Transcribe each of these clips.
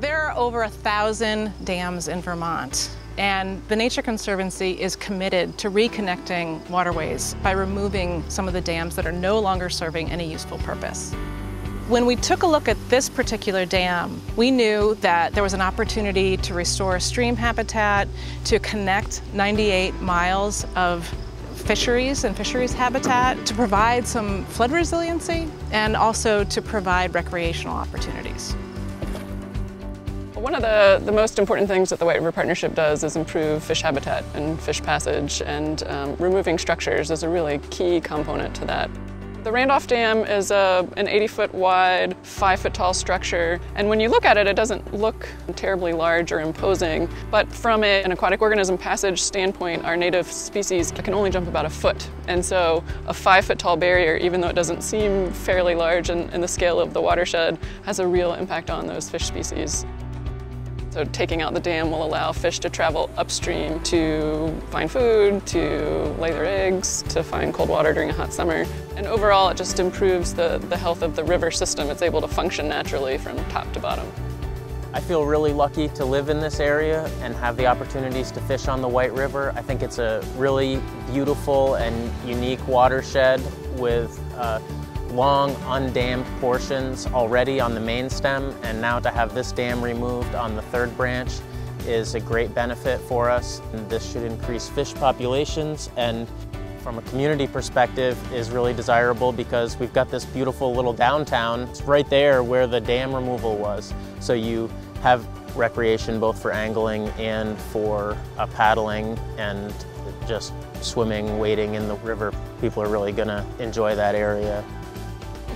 There are over a thousand dams in Vermont. And the Nature Conservancy is committed to reconnecting waterways by removing some of the dams that are no longer serving any useful purpose. When we took a look at this particular dam, we knew that there was an opportunity to restore stream habitat, to connect 98 miles of fisheries and fisheries habitat, to provide some flood resiliency, and also to provide recreational opportunities. One of the, the most important things that the White River Partnership does is improve fish habitat and fish passage, and um, removing structures is a really key component to that. The Randolph Dam is a, an 80 foot wide, 5 foot tall structure, and when you look at it, it doesn't look terribly large or imposing, but from a, an aquatic organism passage standpoint, our native species can only jump about a foot. And so a 5 foot tall barrier, even though it doesn't seem fairly large in, in the scale of the watershed, has a real impact on those fish species. So taking out the dam will allow fish to travel upstream to find food, to lay their eggs, to find cold water during a hot summer. And overall, it just improves the, the health of the river system. It's able to function naturally from top to bottom. I feel really lucky to live in this area and have the opportunities to fish on the White River. I think it's a really beautiful and unique watershed with uh, long undammed portions already on the main stem and now to have this dam removed on the third branch is a great benefit for us. And this should increase fish populations and from a community perspective is really desirable because we've got this beautiful little downtown. It's right there where the dam removal was. So you have recreation both for angling and for uh, paddling and just swimming, wading in the river. People are really gonna enjoy that area.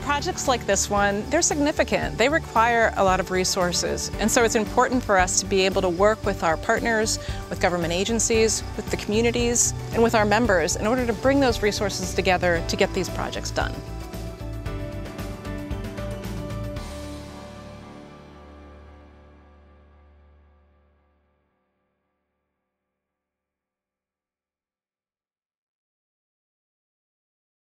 Projects like this one, they're significant. They require a lot of resources. And so it's important for us to be able to work with our partners, with government agencies, with the communities, and with our members in order to bring those resources together to get these projects done.